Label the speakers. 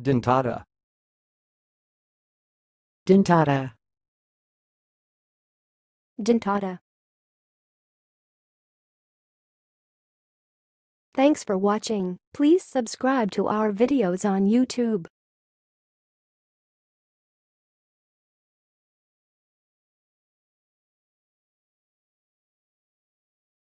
Speaker 1: Dentata.
Speaker 2: Dentata.
Speaker 3: Dentata. Thanks for watching. Please subscribe to our videos on YouTube.